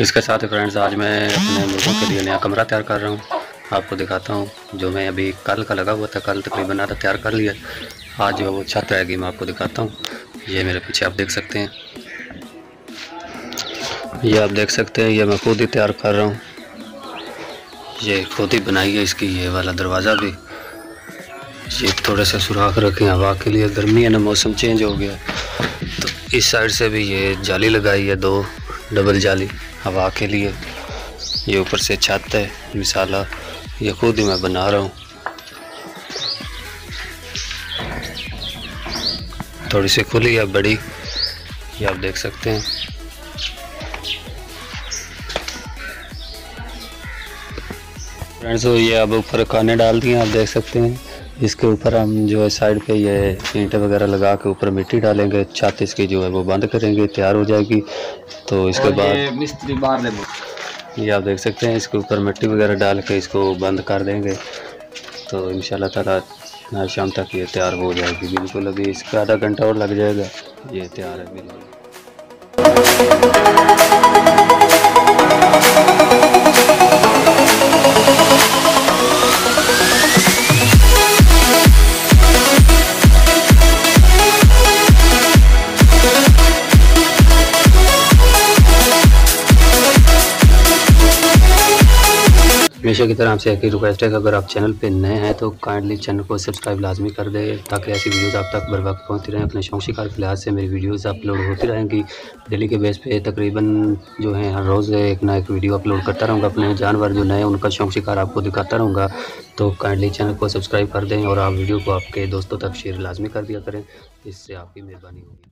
इसके साथ ही फ्रेंड्स आज मैं अपने मुर्गों के लिए नया कमरा तैयार कर रहा हूँ। आपको दिखाता हूँ, जो मैं अभी कल का लगा हुआ था, कल तकरीबन आधा तैयार कर लिया। आज जो वो छत रहेगी, मैं आपको दिखाता हूँ। ये मेरे पीछे आप देख सकते हैं। ये आप देख सकते हैं, ये मैं खुद ही तैयार कर रहा हूँ। ये खुद ही बनाई है इसकी, ये वाला दरवाज़ा भी। ये थोड़े से सुराख रखे, हवा के लिए। गर्मी है ना, मौसम चेंज हो गया। तो इस साइड से भी ये जाली लगाई है, दो। डबल जाली। हवा के लिए ये ऊपर से छत है। मिसाला, ये खुद ही मैं बना रहा हूँ। थोड़ी सी खुली या बड़ी, ये आप देख सकते हैं। फ्रेंड्स, ये अब ऊपर खाने डाल दिए, आप देख सकते हैं। इसके ऊपर हम जो है साइड पे ये ईंटें वगैरह लगा के ऊपर मिट्टी डालेंगे छत इसकी जो है वो बंद करेंगे तैयार हो जाएगी। तो इसके बाद मिस्त्री बाहर ले ये आप देख सकते हैं इसके ऊपर मिट्टी वगैरह डाल के इसको बंद कर देंगे। तो इन ताला आज शाम तक ये तैयार हो जाएगी बिल्कुल अभी इसका आधा घंटा और लग जाएगा। ये तैयार है बिल्कुल। हमेशा की तरह आपसे एक ही रिक्वेस्ट है कि अगर आप चैनल पे नए हैं तो काइंडली चैनल को सब्सक्राइब लाजमी कर दें, ताकि ऐसी वीडियोस आप तक बर वक्त पहुँचती रहें। अपने शौक शिकार के लिहाज से मेरी वीडियोस अपलोड होती रहेंगी। डेली के बेस पे तकरीबन जो है, हर रोज़ एक ना एक वीडियो अपलोड करता रहूँगा। अपने जानवर जो नए उनका शौक शिकार आपको दिखाता रहूँगा। तो काइंडली चैनल को सब्सक्राइब कर दें और आप वीडियो को आपके दोस्तों तक शेयर लाजमी कर दिया करें। इससे आपकी मेहरबानी होगी।